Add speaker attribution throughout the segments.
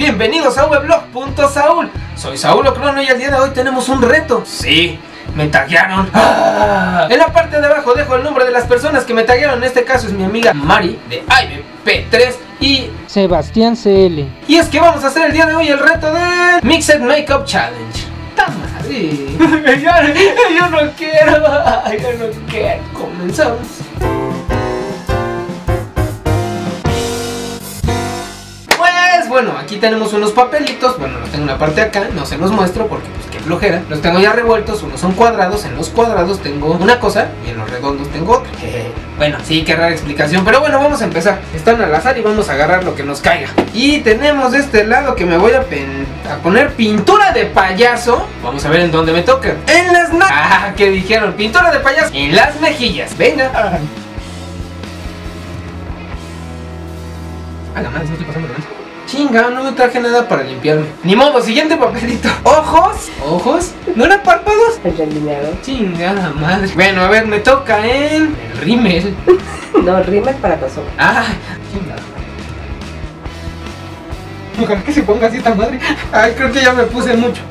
Speaker 1: bienvenidos a vblog.saúl Soy Saúl Ocrono y el día de hoy tenemos un reto. Sí, me taguearon. ¡Ah! En la parte de abajo dejo el nombre de las personas que me taguearon. En este caso es mi amiga Mari de IBP3 y
Speaker 2: Sebastián CL
Speaker 1: Y es que vamos a hacer el día de hoy el reto de Mixed Makeup Challenge. ¡Ta madre! yo, yo no quiero, yo no quiero. Comenzamos bueno, aquí tenemos unos papelitos, bueno, los tengo en la parte de acá, no se los muestro porque pues qué flojera. Los tengo ya revueltos, unos son cuadrados, en los cuadrados tengo una cosa y en los redondos tengo otra. bueno, sí, qué rara explicación, pero bueno, vamos a empezar. Están al azar y vamos a agarrar lo que nos caiga. Y tenemos de este lado que me voy a, poner pintura de payaso. Vamos a ver en dónde me toca. En las... Ah, ¿qué dijeron? Pintura de payaso en las mejillas. Venga. A la madre, no estoy pasando Chinga, no me traje nada para limpiarme. Ni modo, siguiente papelito. Ojos. Ojos. ¿No eran párpados?
Speaker 3: El delineado.
Speaker 1: Chingada madre. Bueno, a ver, me toca en el rímel.
Speaker 3: no, el rímel para los ojos.
Speaker 1: Ah, chingada. Ojalá que se ponga así esta madre. Ay, creo que ya me puse mucho.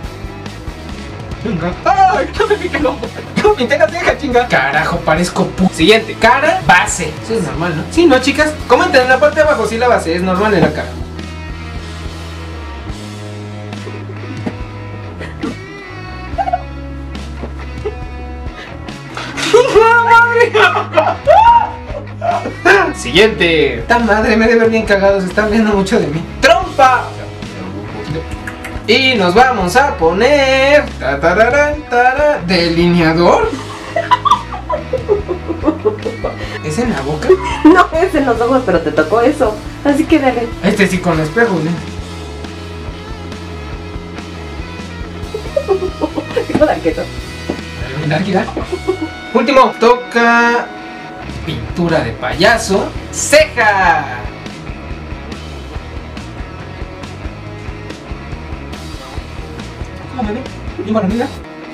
Speaker 1: Chinga. ¡Ay! No me pique el ojo. No me la ceja, chinga. Carajo, parezco pu. Siguiente, cara, base. Eso es normal, ¿no? Sí, ¿no, chicas? Comenten en la parte de abajo si la base es normal en la cara. Siguiente. Esta madre me debe ver bien cagado, se están viendo mucho de mí. ¡Trompa! Y nos vamos a poner. Delineador. ¿Es en la boca?
Speaker 3: No, es en los ojos, pero te tocó eso. Así que dale.
Speaker 1: Este sí con espejo, ¿eh? Último, toca pintura de payaso, ceja. ¿Cómo me ve?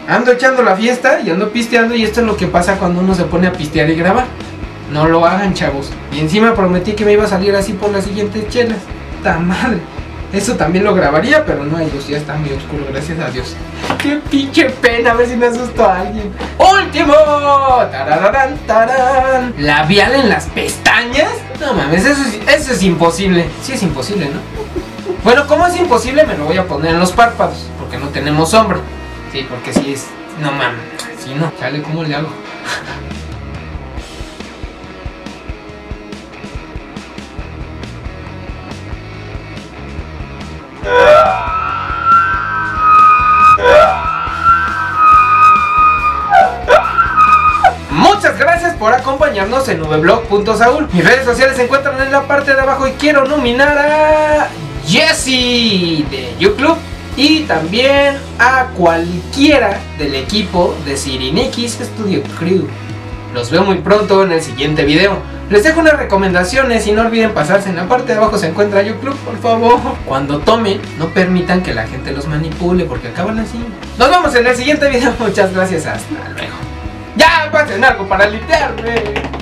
Speaker 1: Ando echando la fiesta y ando pisteando y esto es lo que pasa cuando uno se pone a pistear y grabar. No lo hagan, chavos. Y encima prometí que me iba a salir así por las siguientes chelas. ¡Ta madre! Eso también lo grabaría, pero no hay luz, ya está muy oscuro, gracias a Dios. ¡Qué pinche pena! A ver si me asustó a alguien. ¡Último! ¡Tarararán, tarán! ¿Labial en las pestañas? No mames, eso es, eso es imposible. Sí es imposible, ¿no? Bueno, como es imposible, me lo voy a poner en los párpados, porque no tenemos sombra. Sí, porque si es... No mames, si no, chale, ¿cómo le hago? Acompañarnos en vblog.saúl. Mis redes sociales se encuentran en la parte de abajo y quiero nominar a Jesse de YouTube y también a cualquiera del equipo de Sirinikis Studio Crew. Los veo muy pronto en el siguiente video. Les dejo unas recomendaciones y no olviden pasarse en la parte de abajo se encuentra YouTube, por favor. Cuando tomen, no permitan que la gente los manipule porque acaban así. Nos vemos en el siguiente video. Muchas gracias. Hasta luego. Ya, pasen algo para limpiarme.